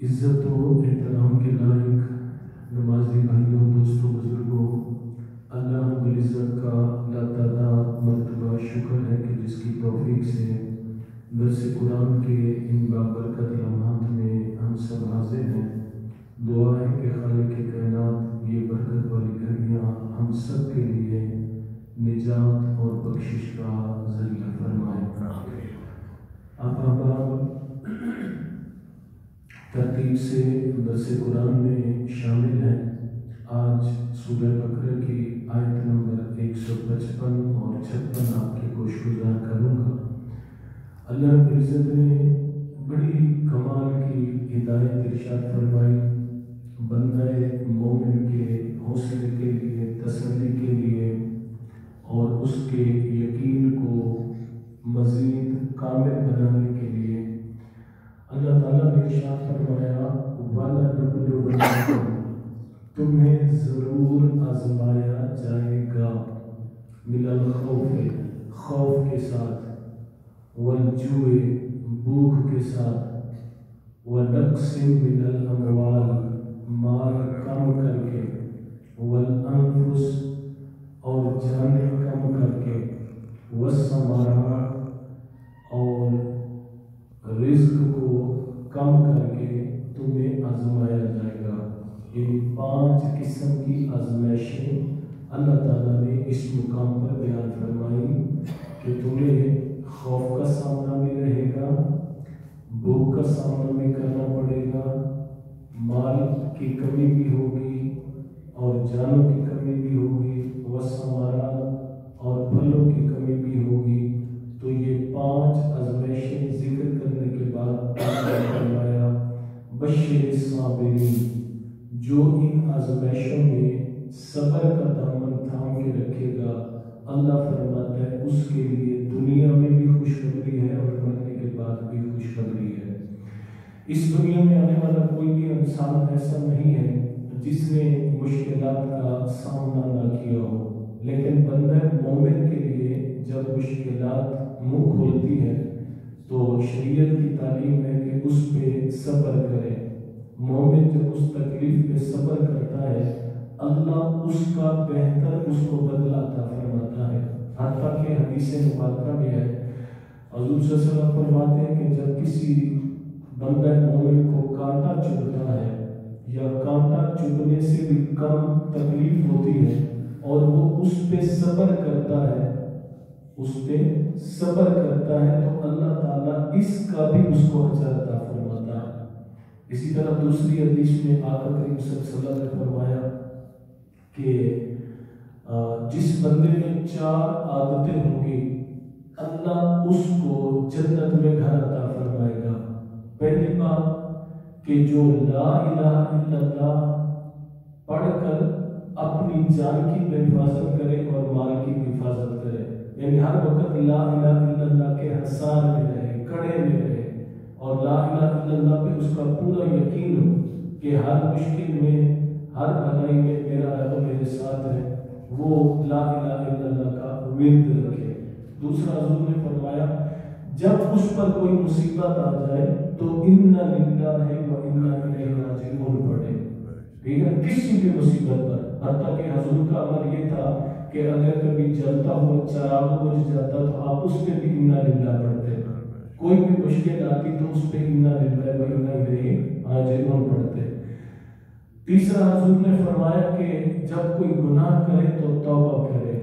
इज्जत व एहतराम के लायक नमाजी भाइयों दोस्तों बुजुर्गों अल्लाह रब्बुल इज़्ज़त का लाताला मरतबा शुक्र है कि जिसकी तौफीक से दरस कुरान के इन बाबरकत लम्हात में हम सब हाजिर हैं दुआ है कि खालिक के कायनात ये बरकत वाली घड़ियाँ हम सब के लिए निजात और बख्शिश का ज़रिया फरमाए आप तरतीब से दरस कुरान में शामिल हैं। आज सूरह बकर की आयत नंबर 155 और 56 आपकी कोशगुजार करूँगा। अल्लाह इज़्ज़त ने बड़ी कमाल की हिदायत इरशाद फरमाई। बंदे मोमिन के हौसले के लिए, तसल्ली के लिए और उसके यकीन को मज़ीद कामिल बनाने के लिए अल्लाह ताला ने इरशाद फरमाया, वाला नबलुवन्नकुम तुम्हें ज़रूर आजमाया जाएगा मिनल खौफ खौफ के साथ, वल जुए, भूख के साथ व नक्सिम मिनल अमवाल माल कम करके, वल अनफुस और जाने कम करके वसमारा और रिज्क को कम करके तुम्हें आजमाया जाएगा। ये पाँच किस्म की आजमाइशें अल्लाह ताला ने इस मुकाम पर बयान फरमाई कि तुम्हें खौफ का सामना भी रहेगा, भूख का सामना भी करना पड़ेगा, माल की कमी भी होगी और जानों की आजमाइशों में सब्र का दामन थाम के रखेगा। अल्लाह फरमाता है, उसके लिए दुनिया में भी खुशखबरी है और मरने के बाद भी खुशखबरी है। इस दुनिया में आने वाला कोई भी इंसान ऐसा नहीं है जिसने मुश्किलात का सामना ना किया हो। लेकिन बंदा मोमिन के लिए जब मुश्किलात मुँह खोलती है तो शरीयत की तालीम है कि उस पे सब्र करे। मोमिन जब उस तकलीफ़ उसका बेहतर उसको बदला अता फरमाता है। हत्ता के हदीस मुबारक में है। हजूर सल्लल्लाहु फरमाते हैं कि जब किसी बंदा मोमिन को कांटा चुभता है या कांटा चुभने से भी कम तकलीफ़ होती है और वो उस पे सब्र करता है, उस पे सब्र करता है तो अल्लाह ताला इसका भी उसको अजर अता फरमाता है। इसी तरह दूसरी हदीस में आका करीम सल्लल्लाहु अलैहि वसल्लम ने फरमाया कि जिस बंदे में चार आदतें होंगी, अल्लाह उसको जन्नत में घर अता फरमाएगा। पहली बात कि जो ला इल्लल्लाह पढ़कर अपनी जान की हिफाजत करे और माल की हिफाजत करे। यानी हर वक्त ला इल्लल्लाह के हसार में रहे, कड़े में रहे। और ला इल्लल्लाह पे उसका पूरा यकीन हो कि हर मुश्किल में हर भलाई में मेरा रब मेरे साथ है, वो ला इलाहा इल्लल्लाह का विरद रखे। दूसरा हजूर ने फरमाया, जब उस पर कोई मुसीबत आ जाए तो इन्ना लिल्लाहि व इन्ना इलैहि राजिऊन पढ़े ठीक है? किसी भी मुसीबत पर। हत्ता कि हजूर का अमर ये था कि अगर कभी जलता हुआ, चराग बुझ जाता तो आप उस पे भी इन्ना लिल्लाह पढ़ते कोई भी मुश्किल आती तो उस पे इन्ना लिल्लाहि व इन्ना इलैहि राजिऊन पढ़ते तीसरा हजूर ने फरमाया कि जब कोई गुनाह करे तो तौबा करे।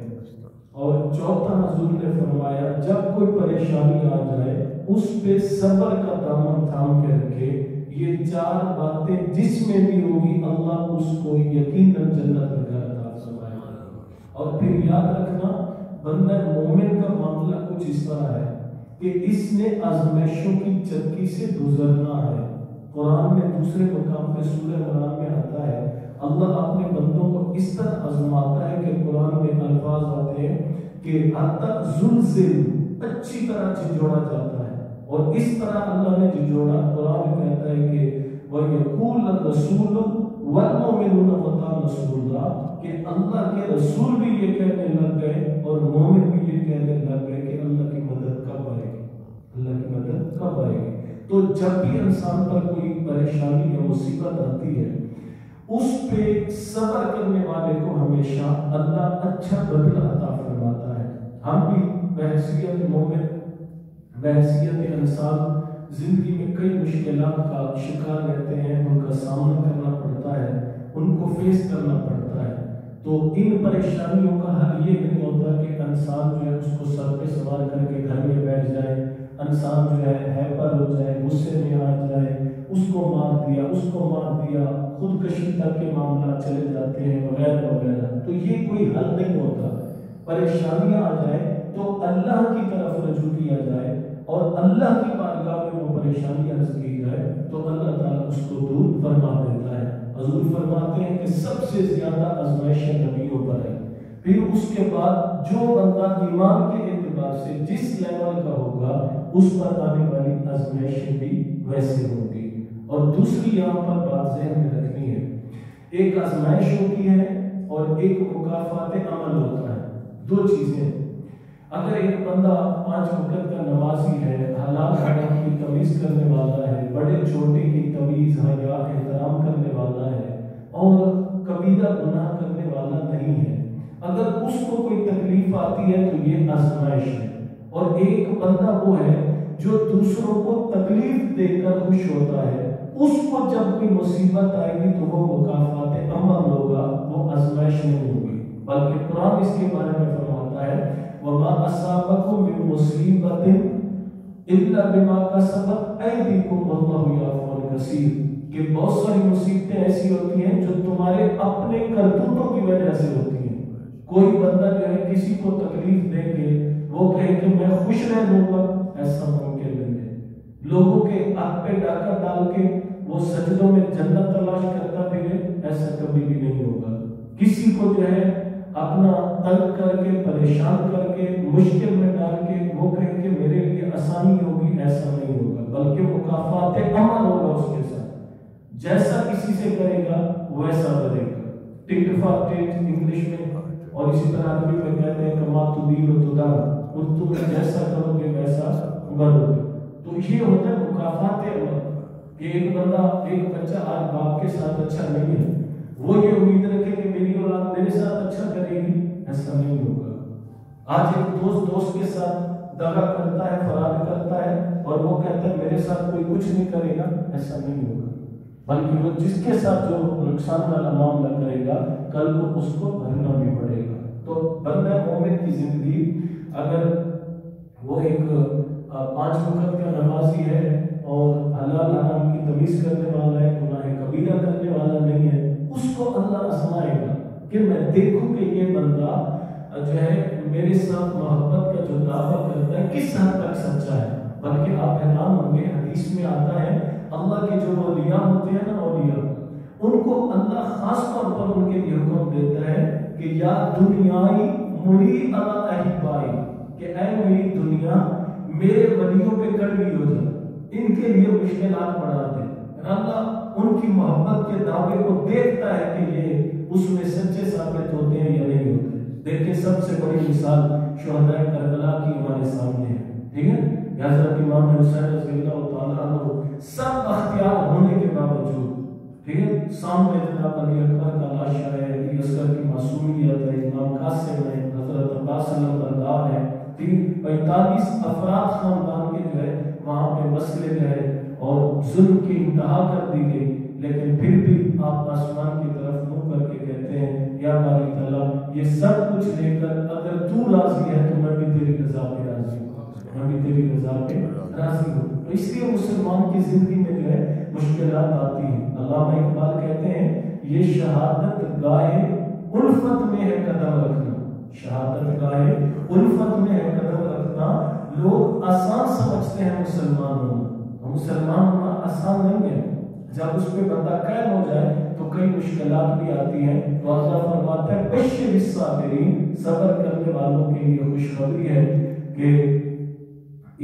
और चौथा हजूर ने फरमाया, जब कोई परेशानी आ जाए, उस पे सब्र का दामन थाम के रखे। ये चार बातें जिसमें भी होगी, अल्लाह उसको यकीनन जन्नत और फिर याद रखना, बंदा मोमिन का मामला कुछ इस तरह है कि इसने आजमाइशों की चक्की से गुजरना है। कुरान में दूसरे मुकाम पे, सूरह कुरान में आता है। अल्लाह अपने बंदों को इस तरह आजमाता है कि कुरान में अल्फाज आते हैं कि जुलजिल, अच्छी तरह झिझोड़ा जाता है। और इस तरह अल्लाह ने झिझोड़ा, कुरान में कहता है कि वह यकूल रसूल वल मुमिनून मता रसूलुल्लाह, कि अल्लाह के रसूल भी ये कहने लग गए और मोमिन भी ये कहने लग गए कि अल्लाह की मदद कब आएगी? अल्लाह की मदद कब आएगी? तो जब भी इंसान पर कोई परेशानी या मुसीबत आती है, उस पे सब्र करने वाले को हमेशा अल्लाह अच्छा बदला अता फरमाता है। हम भी बहसीत मोमिन बहसीत इंसान, ज़िंदगी में कई मुश्किल का शिकार रहते हैं, उनका सामना करना पड़ता है, उनको फेस करना पड़ता है। तो इन परेशानियों का हल ये नहीं होता कि इंसान जो है उसको सर पे सवार करके घर में बैठ जाए, इंसान जो है हैपर हो जाए, गुस्से में आ जाए उसको मार दिया, उसको मार दिया, खुदकशी तक के मामला चले जाते हैं, वगैरह वगैरह। तो ये कोई हल नहीं होता। परेशानियाँ आ जाए तो अल्लाह की तरफ़ रजू किया जाए और अल्लाह की बारगाह में वो परेशानी अर्ज़ की जाए तो अल्लाह ताला उसको दूर फरमा देता है। हजूर फरमाते हैं कि सबसे ज़्यादा आजमाइश नबियों पर है। फिर उसके बाद जो बंदा ईमान के एतबार से जिस लेवल का होगा, उस पर आने वाली आजमाइशें भी वैसे होंगी। और दूसरी यहाँ पर बात जहन में रखनी है। एक आजमाइश होती है और एक मुकाफात अमल होता है। दो चीज़ें। अगर एक बंदा पाँच वक्त का नमाजी है हराम की तमीज करने वाला है, बड़े छोटे की तमीज, हया, एहतराम करने वाला है और कबीरा गुनाह करने वाला नहीं है, अगर उसको कोई तकलीफ़ आती है तो ये आजमाइश है। और एक बंदा वो है जो दूसरों को तकलीफ़ देकर खुश होता है। उसको जब कोई मुसीबत आएगी तो वो मुकाफात अमल होगा, वो आजमाइश नहीं होगी। बल्कि कुरान इसके बारे में फरमाता है, वमा असाबकुम मिन मुसीबतिन इल्ला बिमा कसबत अयदीकुम वल्लाहु याफुल कसीर। कि बहुत सारी मुसीबतें ऐसी होती हैं जो तुम्हारे अपने करतूतों की वजह से होती हैं। कोई बंदा जो है किसी को तकलीफ़ देके वो कहे कि मैं खुश रह लूँगा, ऐसा मुमकिन नहीं है। लोगों के आग पे डाका डाल के वो सजदों में जन्नत तलाश करता फिरे ऐसा कभी भी नहीं होगा। किसी को जो है अपना तंग करके, परेशान करके, मुश्किल में डाल के, वो कहेंगे मेरे लिए आसानी होगी, ऐसा नहीं होगा। बल्कि मुकाफात अमल होगा उसके साथ। जैसा किसी से करेगा, वैसा करेगा टिट फॉर टिट इंग्लिश में, और इसी तरह अरबी में कहते हैं, कमा तुदीन तुदान उर्दू में, जैसा करोगे, वैसा बनोगे। तो ये होता है मुकाफात अमल। कि एक बंदा, एक बच्चा आज बाप के साथ अच्छा नहीं है। वो ये उम्मीद रखे कि मेरी औलाद मेरे साथ अच्छा करेगी, ऐसा नहीं होगा। आज एक दोस्त दोस्त के साथ दगा करता है, फरार करता है, और वो कहता है, मेरे साथ कोई कुछ नहीं करेगा, ऐसा नहीं होगा। बल्कि वो जिसके साथ जो नुकसान वाला मामला करेगा, कल को उसको भरना भी पड़ेगा। तो बंदा मोमिन की ज़िंदगी। अगर वो एक पाँच वक्त का नमाजी है और हलाल हराम की तमीज करने वाला है, गुनाह कबीरा करने वाला नहीं है। उसको अल्लाह आजमाएगा कि मैं देखूँ कि ये बंदा जो है, मेरे साथ मोहब्बत का जो दावा करता है, किस हद तक सच्चा है? बल्कि आप हैरान होंगे, हदीस में आता है, अल्लाह के जो वलिया होते हैं ना, औलिया, उनको अल्लाह खास तौर पर उनके लिए हुक्म देता है कि, या दुनियाई मुरी अला अहिबाई, कि, ऐ मेरी दुनिया, मेरे वलियों पे कड़वी हो जाए इनके लिए मुश्किलात बढ़ा दे अल्लाह उनकी मोहब्बत के दावे को देखता है कि ये उसमें सच्चे साबित होते हैं या नहीं होते देखिए, सबसे बड़ी मिसाल शोहदा करबला की हमारे सामने है, ठीक है? पैंतालीस अफराद खानदान के जो है वहाँ पे मसले है और जुल्म की इंतहा कर दी गई। लेकिन फिर भी आप आसमान की तरफ़ मुँह करके कहते हैं, या बारी तला ये सब कुछ लेकर अगर तू राज़ी है तो मैं भी तेरी रजा पे राज़ी हूँ। मैं भी तेरी रजा पे राज़ी हूँ। तो इसलिए मुसलमान की ज़िंदगी में जो है मुश्किल आती है। अल्लाह इकबाल कहते हैं, ये शहादत गाहे उल्फत में है कदम रखना। शहादत गाहे उल्फत में है कदम रखना लोग आसान समझते हैं मुसलमान होना मुसलमान होना आसान नहीं है। जब उस पे बंदा कैद हो जाए तो कई मुश्किल भी आती हैं। तो अल्लाह फरमाता है, बशर साबिरीन सब्र करने वालों के लिए खुशखबरी है कि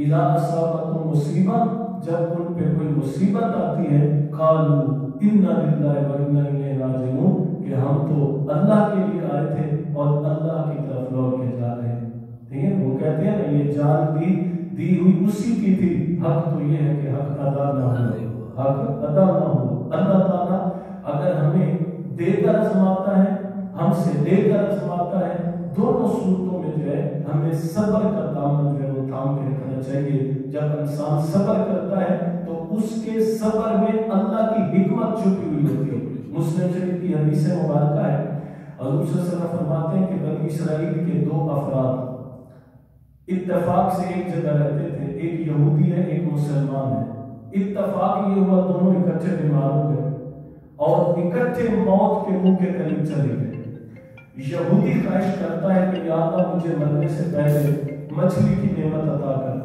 इदा असाबतुम मुसीबा, जब उन पे कोई मुसीबत आती है, कालू इन्ना लिल्लाहि व इन्ना इलैहि राजिऊन, कि हम तो अल्लाह के लिए आए थे और अल्लाह की तरफ़ लौट के जा रहे हैं। ठीक है। वो कहते हैं ना ये जान दी दी हुई उसी की थी। हक तो ये है कि हक अदा ना हो। हक अदा ना हो। अल्लाह ताला अगर हमें देकर आजमाता है हमसे लेकर आजमाता है दोनों सूरतों में जो है हमें सब्र का दामन जो है वो थाम के रखना चाहिए। जब इंसान सब्र करता है तो उसके सब्र में अल्लाह की हिकमत छुपी हुई होती है। मुस्लिम शरीफ की हदीस मुबारक है। सल्लल्लाहु फरमाते हैं कि बनी इसराइल के दो अफराद इत्तेफाक से एक जगह रहते थे, एक यहूदी है, एक मुसलमान है। इत्तेफाक ये हुआ दोनों इकट्ठे बीमार हो गए और इकट्ठे मौत के मुँह के करीब चले गए। यहूदी ख्वाहिश करता है कि या अल्लाह मुझे मरने से पहले मछली की नेमत अता कर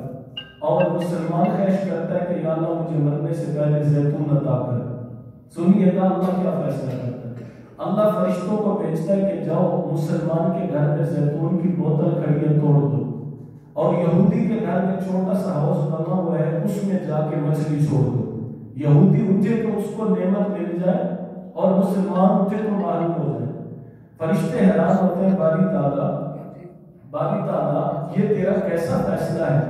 और मुसलमान ख्वाहिश करता है कि या अल्लाह मुझे मरने से पहले जैतून अता कर। सुनिएगा अल्लाह क्या फैसला करता है। अल्लाह फरिश्तों को भेजता है कि जाओ मुसलमान के घर में जैतून की बोतल खड़ी तोड़ दो। और यहूदी के घर में छोटा सा हाउस बना हुआ है, उसमें जाके मछली छोड़ दो। यहूदी उठे तो उसको नेमत मिल जाए और मुसलमान उठे तो मालूम हो जाए। फरिश्ते हैरान होते हैं, बारी ताला बारी ताला ये तेरा कैसा फैसला है?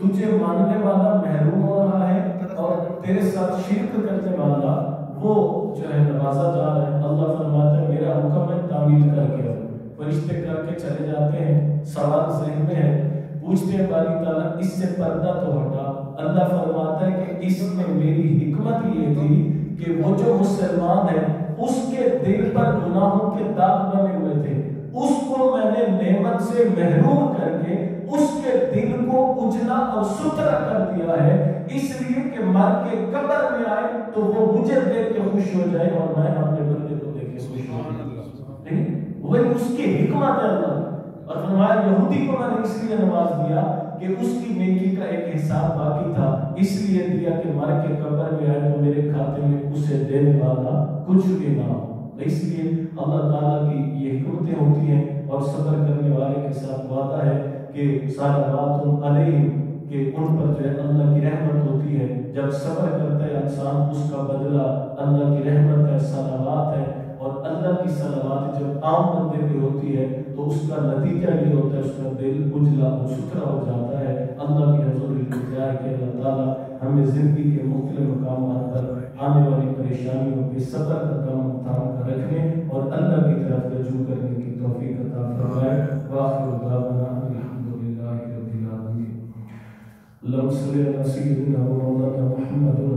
तुझे मानने वाला महरूम हो रहा है और तेरे साथ शिरक करने वाला वो जो है नवाजा जा रहा है। अल्लाह फरमाता है, मेरा हुक्म है तामील करके। फरिश्ते करके चले जाते हैं, सवाल जहन में है पूछते हैं बारी ताला इससे पर्दा तो हटा। अल्लाह फरमाता है कि इसमें मेरी हिकमत ये थी कि वो जो मुसलमान है उसके दिल पर गुनाहों के दाग बने हुए थे। उसको मैंने नेमत से महरूम करके उसके दिल को उजला और सुथरा कर दिया है। इसलिए कि मर के कब्र में आए तो वो मुझे देख के खुश हो जाए और मैं अपने बंदे को देख के खुश हो जाए वही उसकी हिकमत है और फरमाया, यहूदी को मैंने इसलिए नवाज़ दिया कि उसकी नेकी का एक हिसाब बाकी था, इसलिए दिया कि मर के कब्र में आए तो मेरे खाते में उसे देने वाला कुछ भी ना हो। तो इसलिए अल्लाह ताला की ये हिकमतें होती हैं और सब्र करने वाले के साथ वादा है कि सारा बात उन अलैहिम कि उन पर जो है अल्लाह की रहमत होती है। जब सब्र करता है इंसान, उसका बदला अल्लाह की रहमत है सलावात है। की सलावत जब आम बंदे में होती है तो उसका नतीजा ये होता है, उसका दिल उजला सुथरा हो जाता है। अल्लाह की के हजूर इल्तिजा के अल्लाह ताला हमें ज़िंदगी के मुख्तलिफ़ मकाम पर आने वाली परेशानियों के सफ़र का काम थाम रखने और अल्लाह की तरफ़ रजू करने की तोफ़ी अता फरमाए। वाखिर दावना अल्हम्दुलिल्लाह रब्बिल आलमीन। अल्लाहुम्मा सल्ली अला सय्यिदिना व मौलाना मुहम्मद व